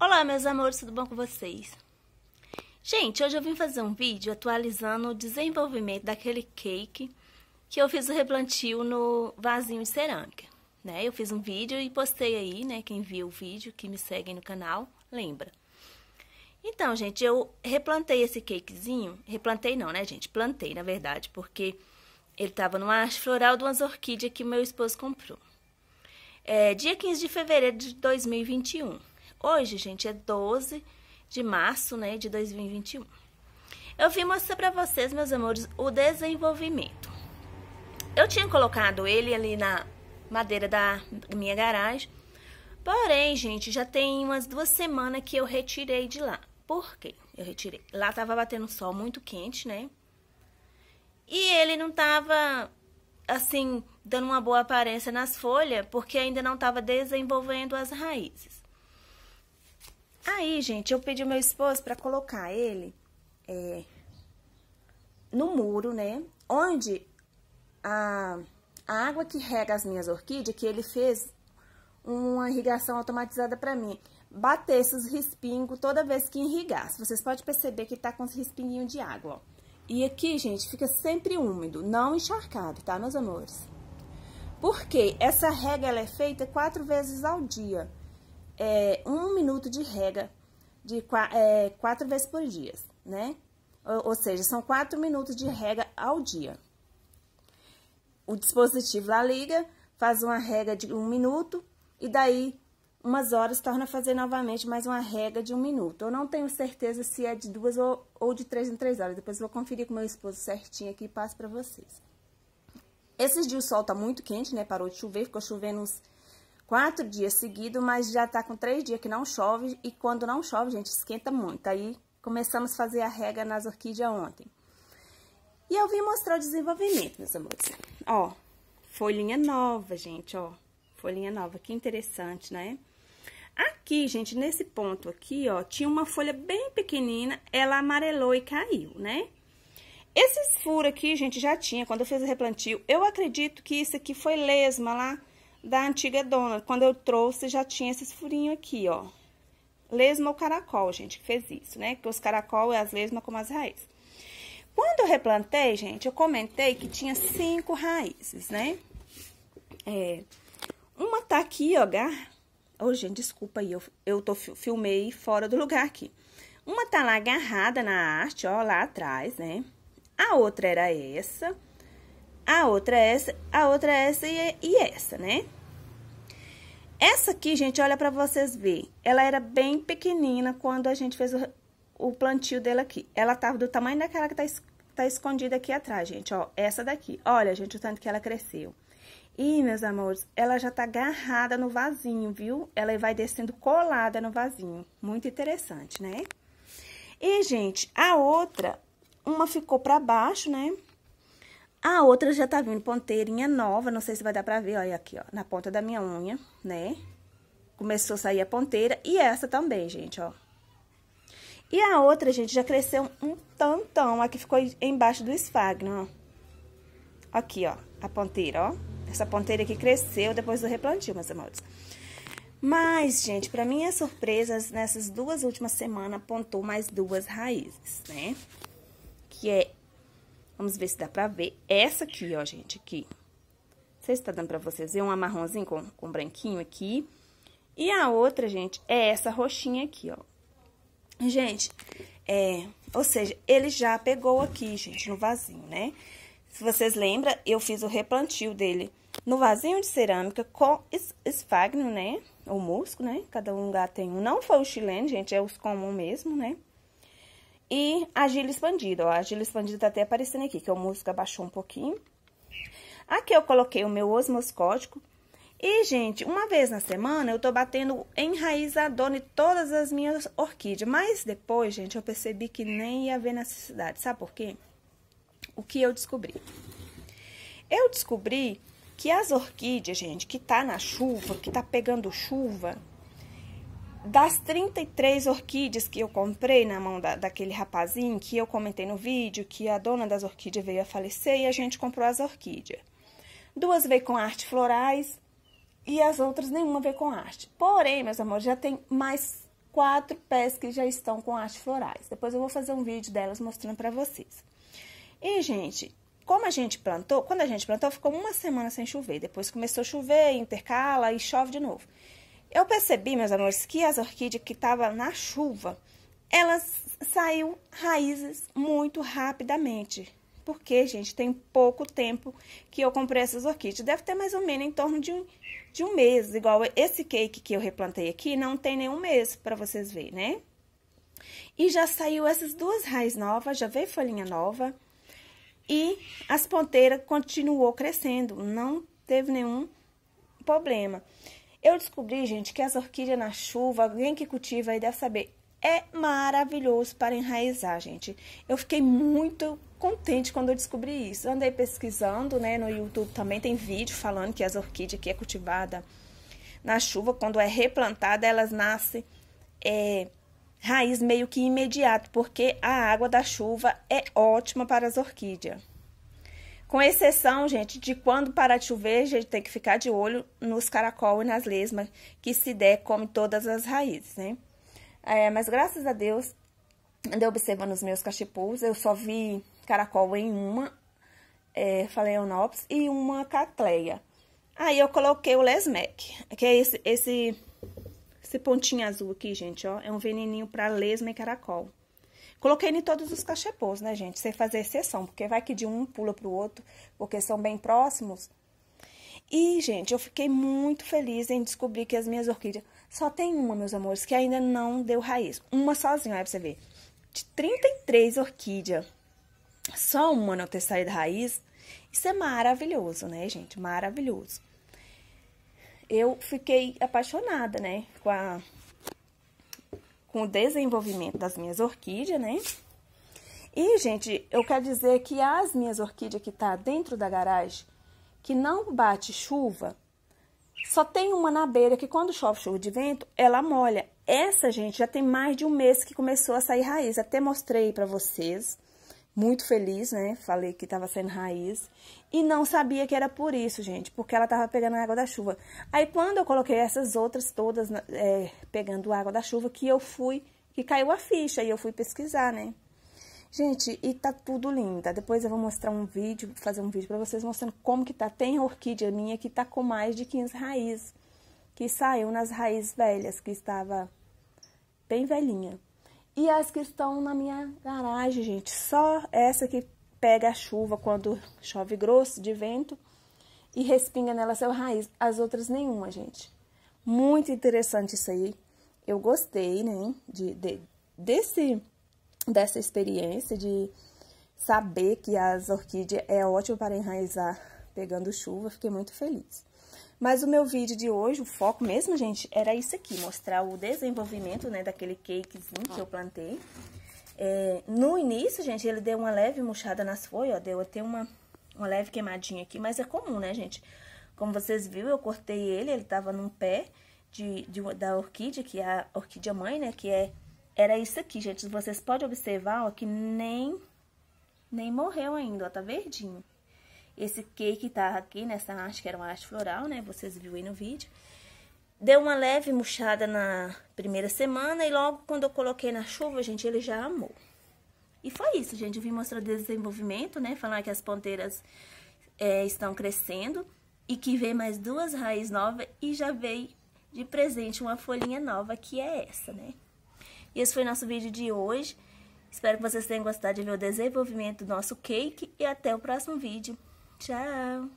Olá, meus amores, tudo bom com vocês? Gente, hoje eu vim fazer um vídeo atualizando o desenvolvimento daquele cake que eu fiz o replantio no vasinho de cerâmica, né? Eu fiz um vídeo e postei aí, né? Quem viu o vídeo, que me segue no canal, lembra. Então, gente, eu replantei esse cakezinho, replantei não, né, gente? Plantei, na verdade, porque ele tava numa arte floral de umas orquídeas que meu esposo comprou. É dia 15 de fevereiro de 2021. Hoje, gente, é 12 de março, né, de 2021. Eu vim mostrar para vocês, meus amores, o desenvolvimento. Eu tinha colocado ele ali na madeira da minha garagem, porém, gente, já tem umas duas semanas que eu retirei de lá. Por quê? Eu retirei. Lá tava batendo sol muito quente, né? E ele não tava, assim, dando uma boa aparência nas folhas, porque ainda não tava desenvolvendo as raízes. Aí, gente, eu pedi meu esposo para colocar ele é, no muro, né? Onde a, a água que rega as minhas orquídeas, que ele fez uma irrigação automatizada para mim, bater esses respingos toda vez que irrigasse. Vocês podem perceber que tá com os respinguinhos de água, ó. E aqui, gente, fica sempre úmido, não encharcado, tá, meus amores? Porque essa rega, ela é feita quatro vezes ao dia é, um minuto de rega de é, quatro vezes por dia, né? Ou, ou seja, são quatro minutos de rega ao dia. O dispositivo lá liga, faz uma rega de um minuto e daí umas horas torna a fazer novamente mais uma rega de um minuto. Eu não tenho certeza se é de duas ou, ou de três em três horas. Depois vou conferir com meu esposo certinho aqui e passo pra vocês. Esses dias o sol tá muito quente, né? Parou de chover, ficou chovendo uns quatro dias seguidos, mas já tá com três dias que não chove. E quando não chove, gente, esquenta muito. Aí começamos a fazer a rega nas orquídeas ontem. E eu vim mostrar o desenvolvimento, meus amores. Ó, folhinha nova, gente, ó. Folhinha nova, que interessante, né? Aqui, gente, nesse ponto aqui, ó, tinha uma folha bem pequenina, ela amarelou e caiu, né? Esses furos aqui, gente, já tinha, quando eu fiz o replantio. Eu acredito que isso aqui foi lesma lá da antiga dona. Quando eu trouxe, já tinha esses furinhos aqui, ó. Lesma ou caracol, gente, que fez isso, né? Que os caracol é as lesmas como as raízes. Quando eu replantei, gente, eu comentei que tinha cinco raízes, né? É, uma tá aqui, ó, gar... Oh, gente, desculpa aí, eu, eu tô, filmei fora do lugar aqui. Uma tá lá agarrada na arte, ó, lá atrás, né? A outra era essa a outra é essa, a outra é essa e, e essa, né? Essa aqui, gente, olha pra vocês verem. Ela era bem pequenina quando a gente fez o, o plantio dela aqui. Ela tava do tamanho daquela que tá, tá escondida aqui atrás, gente, ó. Essa daqui. Olha, gente, o tanto que ela cresceu. E, meus amores, ela já tá agarrada no vasinho, viu? Ela vai descendo colada no vasinho. Muito interessante, né? E, gente, a outra, uma ficou pra baixo, né? A outra já tá vindo ponteirinha nova, não sei se vai dar pra ver, olha aqui, ó, na ponta da minha unha, né? Começou a sair a ponteira e essa também, gente, ó. E a outra, gente, já cresceu um tantão, aqui ficou embaixo do esfagno, ó. Aqui, ó, a ponteira, ó. Essa ponteira aqui cresceu depois do replantio, meus amores. Mas, gente, pra minha surpresa, nessas duas últimas semanas, apontou mais duas raízes, né? Que é Vamos ver se dá pra ver. Essa aqui, ó, gente, aqui. Não sei se tá dando pra vocês ver, um marronzinho com, com branquinho aqui. E a outra, gente, é essa roxinha aqui, ó. Gente, é... Ou seja, ele já pegou aqui, gente, no vasinho, né? Se vocês lembram, eu fiz o replantio dele no vasinho de cerâmica com esfagno, né? O musgo, né? Cada um lugar tem um. Não foi o chileno, gente, é os comum mesmo, né? E a expandida, ó, a gila expandida tá até aparecendo aqui, que o músico abaixou um pouquinho. Aqui eu coloquei o meu osmoscótico. E, gente, uma vez na semana eu tô batendo enraizador em todas as minhas orquídeas. Mas depois, gente, eu percebi que nem ia haver necessidade. Sabe por quê? O que eu descobri? Eu descobri que as orquídeas, gente, que tá na chuva, que tá pegando chuva, das 33 orquídeas que eu comprei na mão da, daquele rapazinho, que eu comentei no vídeo, que a dona das orquídeas veio a falecer e a gente comprou as orquídeas. Duas veio com arte florais e as outras nenhuma veio com arte. Porém, meus amores, já tem mais quatro pés que já estão com hastes florais. Depois eu vou fazer um vídeo delas mostrando pra vocês. E, gente, como a gente plantou, quando a gente plantou, ficou uma semana sem chover. Depois começou a chover, intercala e chove de novo. Eu percebi, meus amores, que as orquídeas que estavam na chuva, elas saiu raízes muito rapidamente. Porque, gente, tem pouco tempo que eu comprei essas orquídeas. Deve ter mais ou menos em torno de um, de um mês. Igual esse cake que eu replantei aqui, não tem nenhum mês para vocês verem, né? E já saiu essas duas raízes novas, já veio folhinha nova. E as ponteiras continuou crescendo, não teve nenhum problema. Eu descobri, gente, que as orquídeas na chuva, alguém que cultiva aí deve saber, é maravilhoso para enraizar, gente. Eu fiquei muito contente quando eu descobri isso. Eu andei pesquisando, né, no YouTube também tem vídeo falando que as orquídeas que é cultivada na chuva, quando é replantada, elas nascem é, raiz meio que imediato, porque a água da chuva é ótima para as orquídeas. Com exceção, gente, de quando parar de chover, a gente tem que ficar de olho nos caracol e nas lesmas, que se der, come todas as raízes, né? É, mas graças a Deus, andei observando os meus cachepôs, eu só vi caracol em uma, é, Phalaenopsis, e uma catleia. Aí eu coloquei o lesmec, que é esse, esse, esse pontinho azul aqui, gente, ó, é um veneninho para lesma e caracol. Coloquei em todos os cachepôs, né, gente? Sem fazer exceção, porque vai que de um pula pro outro, porque são bem próximos. E, gente, eu fiquei muito feliz em descobrir que as minhas orquídeas... Só tem uma, meus amores, que ainda não deu raiz. Uma sozinha, olha pra você ver. De 33 orquídeas, só uma não ter saído raiz. Isso é maravilhoso, né, gente? Maravilhoso. Eu fiquei apaixonada, né, com a com o desenvolvimento das minhas orquídeas, né? E, gente, eu quero dizer que as minhas orquídeas que tá dentro da garagem, que não bate chuva, só tem uma na beira que quando chove chuva de vento, ela molha. Essa, gente, já tem mais de um mês que começou a sair raiz. Até mostrei para vocês muito feliz, né? Falei que tava saindo raiz. E não sabia que era por isso, gente, porque ela tava pegando a água da chuva. Aí, quando eu coloquei essas outras todas é, pegando água da chuva, que eu fui, que caiu a ficha, e eu fui pesquisar, né? Gente, e tá tudo linda. Depois eu vou mostrar um vídeo, fazer um vídeo pra vocês mostrando como que tá. Tem orquídea minha que tá com mais de 15 raízes, que saiu nas raízes velhas, que estava bem velhinha. E as que estão na minha garagem, gente, só essa que pega a chuva quando chove grosso de vento e respinga nela seu raiz. As outras nenhuma, gente. Muito interessante isso aí. Eu gostei, né, de, de desse, dessa experiência de saber que as orquídeas é ótimo para enraizar pegando chuva. Fiquei muito feliz. Mas o meu vídeo de hoje, o foco mesmo, gente, era isso aqui, mostrar o desenvolvimento, né, daquele cakezinho que eu plantei. É, no início, gente, ele deu uma leve murchada nas folhas, ó, deu até uma, uma leve queimadinha aqui, mas é comum, né, gente? Como vocês viram, eu cortei ele, ele tava num pé de, de, da orquídea, que é a orquídea mãe, né, que é, era isso aqui, gente. Vocês podem observar, ó, que nem, nem morreu ainda, ó, tá verdinho. Esse cake tá aqui nessa haste, que era uma haste floral, né? Vocês viram aí no vídeo. Deu uma leve murchada na primeira semana e logo quando eu coloquei na chuva, gente, ele já amou. E foi isso, gente. Eu vim mostrar o desenvolvimento, né? Falar que as ponteiras é, estão crescendo e que vem mais duas raízes novas e já veio de presente uma folhinha nova, que é essa, né? E esse foi nosso vídeo de hoje. Espero que vocês tenham gostado de ver o desenvolvimento do nosso cake e até o próximo vídeo. Ciao!